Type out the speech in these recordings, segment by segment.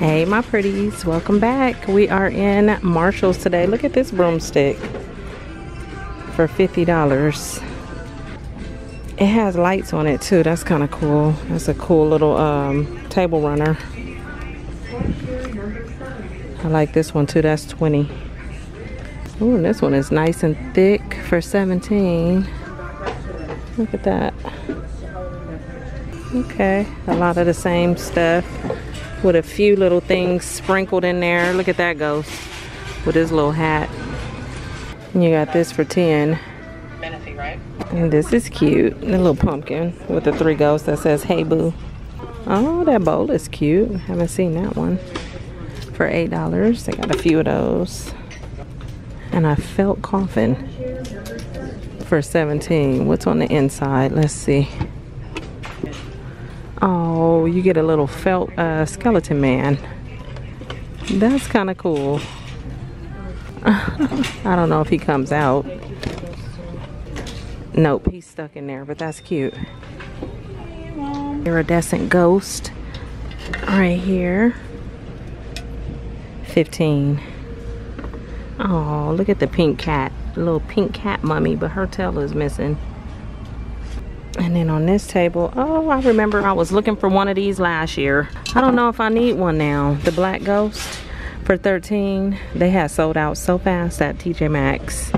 Hey my pretties, welcome back. We are in Marshalls today. Look at this broomstick for $50. It has lights on it too, that's kind of cool. That's a cool little um, table runner. I like this one too, that's 20 Ooh, this one is nice and thick for 17 Look at that. Okay, a lot of the same stuff with a few little things sprinkled in there. Look at that ghost with his little hat. And you got this for 10. And this is cute. A little pumpkin with the three ghosts that says, hey boo. Oh, that bowl is cute. Haven't seen that one. For $8. They got a few of those. And a felt coffin for 17. What's on the inside? Let's see. Oh, you get a little felt uh, skeleton man. That's kind of cool. I don't know if he comes out. Nope, he's stuck in there, but that's cute. Iridescent ghost right here. 15. Oh, look at the pink cat. little pink cat mummy, but her tail is missing. And then on this table, oh, I remember I was looking for one of these last year. I don't know if I need one now. The Black Ghost for 13 They had sold out so fast at TJ Maxx.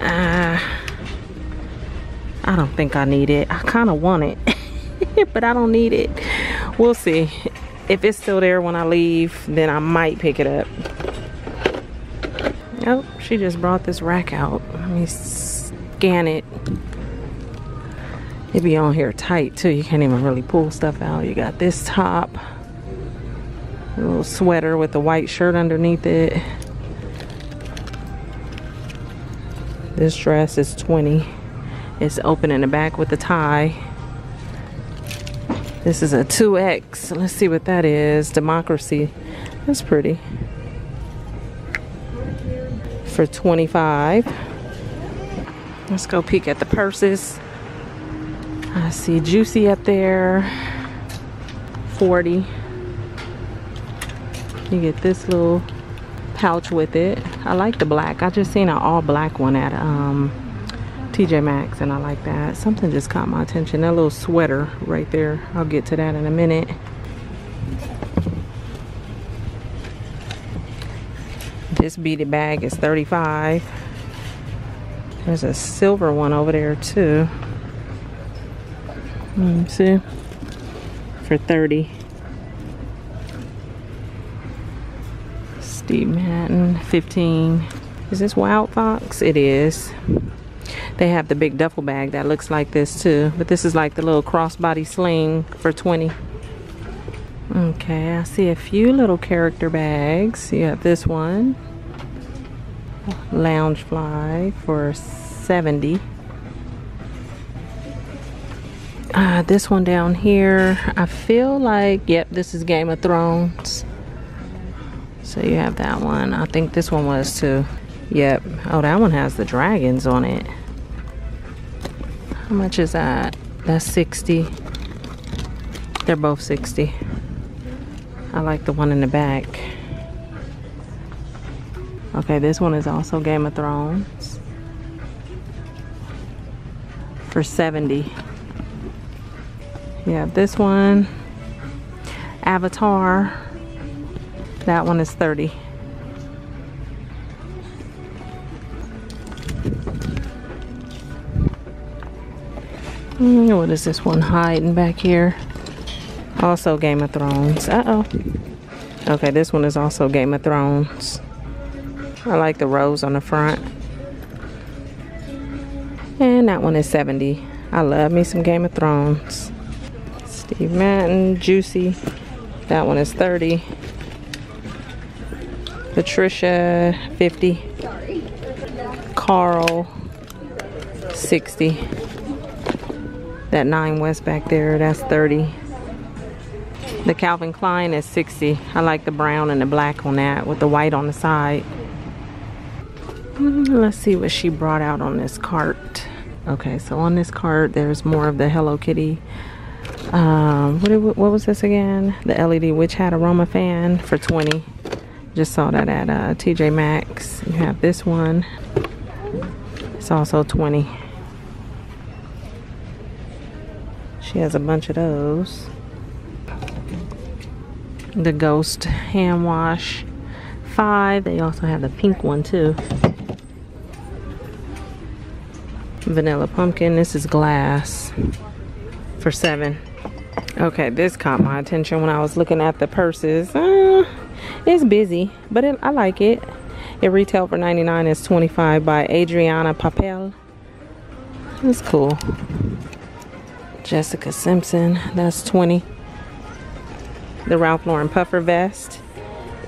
Uh, I don't think I need it. I kind of want it, but I don't need it. We'll see. If it's still there when I leave, then I might pick it up. Oh, she just brought this rack out. Let me scan it. It be on here tight too. You can't even really pull stuff out. You got this top. Little sweater with a white shirt underneath it. This dress is 20. It's open in the back with a tie. This is a 2X. Let's see what that is. Democracy. That's pretty. For 25. Let's go peek at the purses. I see Juicy up there. 40. You get this little pouch with it. I like the black. I just seen an all black one at um, TJ Maxx and I like that. Something just caught my attention. That little sweater right there. I'll get to that in a minute. This beaded bag is 35. There's a silver one over there too. Mm, see? For 30. Steve Madden, 15. Is this Wildfox? It is. They have the big duffel bag that looks like this too. But this is like the little crossbody sling for 20. Okay, I see a few little character bags. You have this one. Loungefly for 70. Uh, this one down here, I feel like, yep, this is Game of Thrones. So you have that one. I think this one was too. Yep. Oh, that one has the dragons on it. How much is that? That's 60. They're both 60. I like the one in the back. Okay, this one is also Game of Thrones. For 70. Yeah, this one, Avatar. That one is 30. Mm, what is this one hiding back here? Also Game of Thrones. Uh-oh. Okay, this one is also Game of Thrones. I like the rose on the front. And that one is 70. I love me some Game of Thrones. Steve Madden, Juicy. That one is 30. Patricia, 50. Carl, 60. That 9 West back there, that's 30. The Calvin Klein is 60. I like the brown and the black on that with the white on the side. Mm, let's see what she brought out on this cart. Okay, so on this cart, there's more of the Hello Kitty Um, what, what was this again? The LED Witch Hat Aroma Fan for 20 Just saw that at uh, TJ Maxx. You have this one. It's also 20 She has a bunch of those. The Ghost Hand Wash. Five. They also have the pink one too. Vanilla Pumpkin. This is glass for seven. Okay, this caught my attention when I was looking at the purses. Uh, it's busy, but it, I like it. It retailed for 99 It's 25 by Adrianna Papell. It's cool. Jessica Simpson, that's 20. The Ralph Lauren puffer vest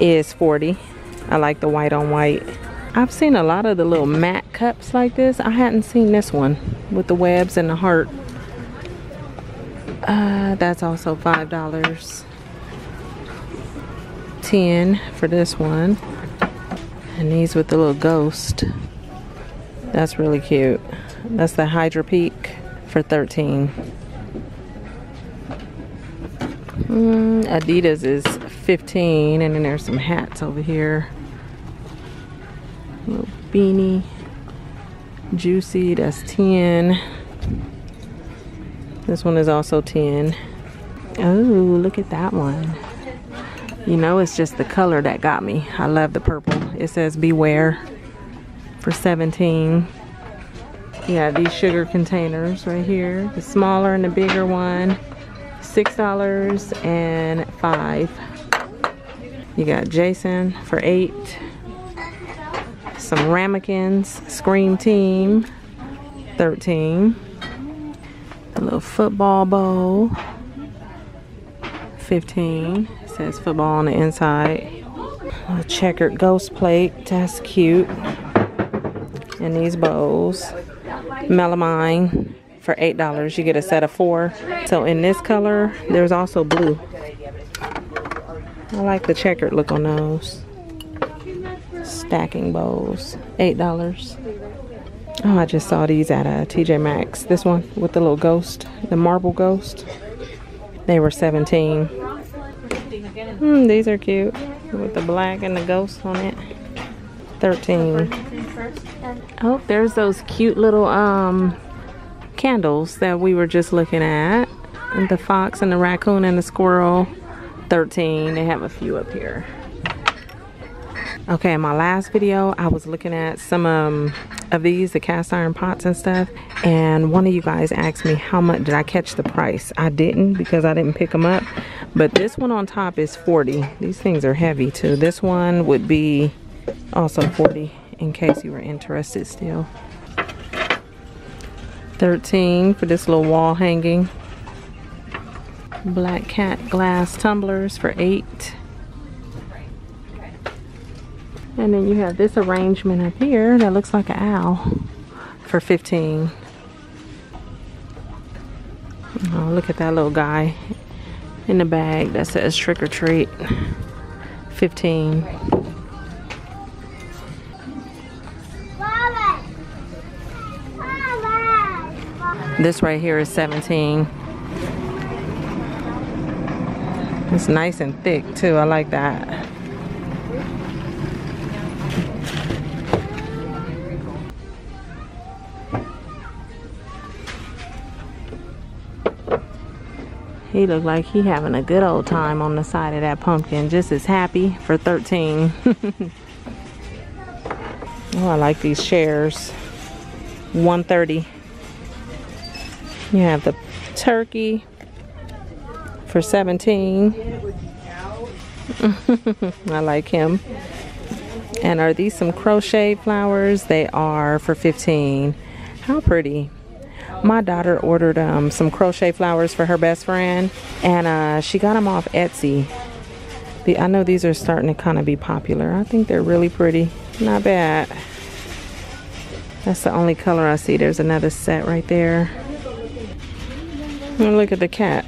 is 40. I like the white on white. I've seen a lot of the little matte cups like this. I hadn't seen this one with the webs and the heart. Uh, that's also $5. 10 for this one. And these with the little ghost. That's really cute. That's the Hydrapeak for 13. Mm, Adidas is 15 and then there's some hats over here. Little beanie. Juicy, that's 10. This one is also 10. Oh, look at that one. You know, it's just the color that got me. I love the purple. It says beware for 17. Yeah, these sugar containers right here. The smaller and the bigger one. $6 and 5 You got Jason for 8 Some ramekins, Scream Team, 13 A little football bowl, 15 it says football on the inside. A checkered ghost plate, that's cute. And these bowls, melamine, for $8. You get a set of four. So in this color, there's also blue. I like the checkered look on those. Stacking bowls, $8. Oh, I just saw these at a uh, TJ Maxx. This one with the little ghost, the marble ghost. They were 17. Hmm, these are cute with the black and the ghost on it. 13. Oh, there's those cute little um candles that we were just looking at. The fox and the raccoon and the squirrel, 13. They have a few up here. Okay, in my last video, I was looking at some um, of these, the cast iron pots and stuff. And one of you guys asked me how much did I catch the price. I didn't because I didn't pick them up. But this one on top is 40. These things are heavy too. This one would be also 40 in case you were interested still. 13 for this little wall hanging. Black cat glass tumblers for 8 And then you have this arrangement up here that looks like an owl for 15 Oh, look at that little guy in the bag that says trick or treat. 15 This right here is 17. It's nice and thick too. I like that. He looked like he having a good old time on the side of that pumpkin. Just as happy for 13. oh, I like these chairs. 130 you have the turkey for 17. I like him. And are these some crochet flowers? They are for 15. How pretty. My daughter ordered um, some crochet flowers for her best friend and uh, she got them off Etsy. The, I know these are starting to kind of be popular. I think they're really pretty. Not bad. That's the only color I see. There's another set right there. And look at the cat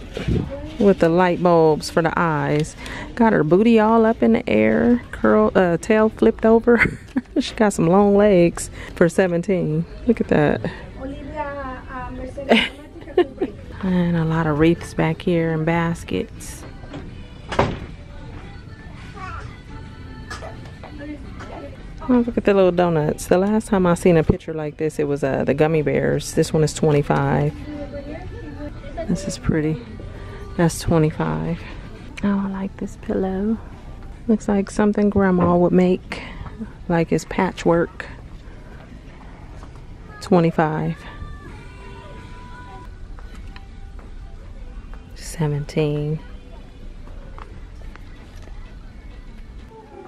with the light bulbs for the eyes. Got her booty all up in the air, curl, uh, tail flipped over. she got some long legs for 17. Look at that. And a lot of wreaths back here and baskets. Oh, look at the little donuts. The last time I seen a picture like this, it was uh, the gummy bears. This one is 25. This is pretty. That's 25. Oh, I like this pillow. Looks like something grandma would make. Like it's patchwork. 25. 17.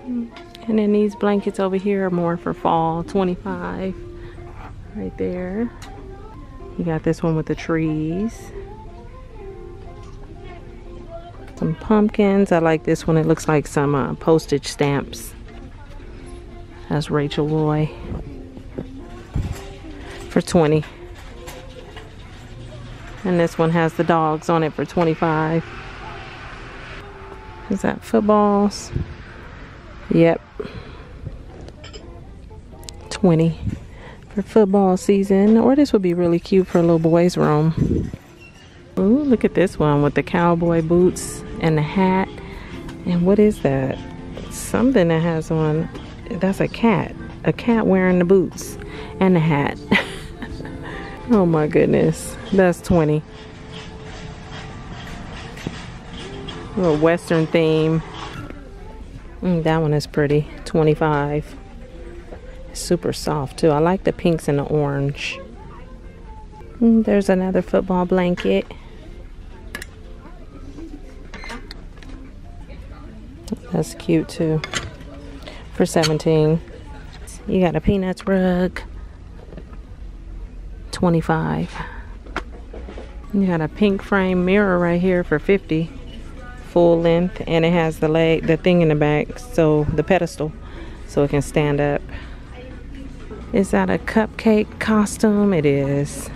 And then these blankets over here are more for fall, 25. Right there. You got this one with the trees. Some pumpkins. I like this one. It looks like some uh, postage stamps. That's Rachel Roy. For 20. And this one has the dogs on it for 25. Is that footballs? Yep. 20 for football season. Or this would be really cute for a little boy's room. Ooh, look at this one with the cowboy boots and the hat. And what is that? Something that has on, that's a cat. A cat wearing the boots and the hat. oh my goodness. That's 20. A little western theme. Mm, that one is pretty. 25. super soft too. I like the pinks and the orange. Mm, there's another football blanket. That's cute too. For 17. You got a peanuts rug. 25. You got a pink frame mirror right here for 50 full length and it has the leg the thing in the back so the pedestal so it can stand up. Is that a cupcake costume? It is.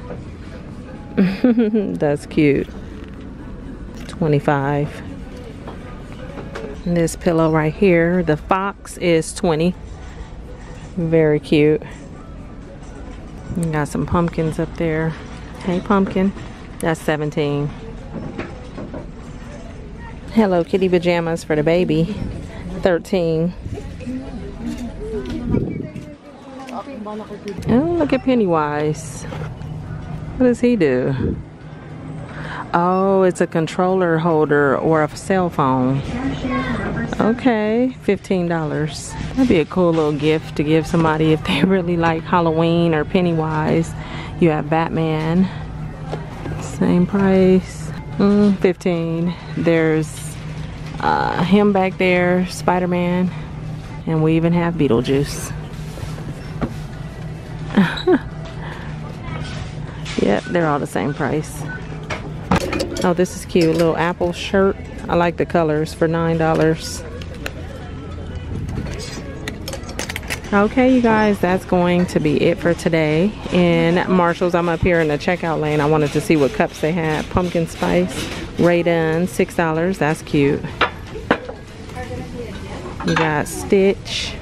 That's cute. 25 and this pillow right here the fox is 20 very cute. You got some pumpkins up there. Hey pumpkin that's 17 Hello Kitty pajamas for the baby. 13. Oh, look at Pennywise. What does he do? Oh, it's a controller holder or a cell phone. Okay, $15. That'd be a cool little gift to give somebody if they really like Halloween or Pennywise. You have Batman. Same price. Mm, 15. There's uh, him back there, Spider-Man, and we even have Beetlejuice. yep, they're all the same price. Oh, this is cute. Little apple shirt. I like the colors for $9. Okay, you guys, that's going to be it for today. In Marshalls, I'm up here in the checkout lane. I wanted to see what cups they had. Pumpkin spice, Rae Dunn, $6. That's cute. You got Stitch,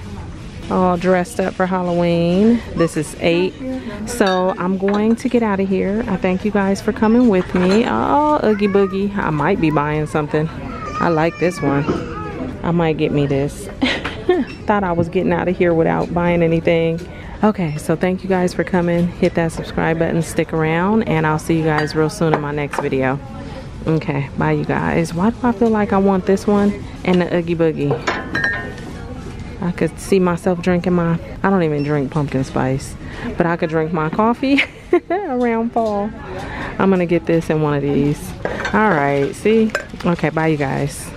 all dressed up for Halloween. This is 8 So I'm going to get out of here. I thank you guys for coming with me. Oh, Oogie Boogie. I might be buying something. I like this one. I might get me this. Thought I was getting out of here without buying anything. Okay, so thank you guys for coming. Hit that subscribe button, stick around, and I'll see you guys real soon in my next video. Okay, bye you guys. Why do I feel like I want this one and the Oogie Boogie? I could see myself drinking my, I don't even drink pumpkin spice, but I could drink my coffee around fall. I'm gonna get this in one of these. All right, see? Okay, bye you guys.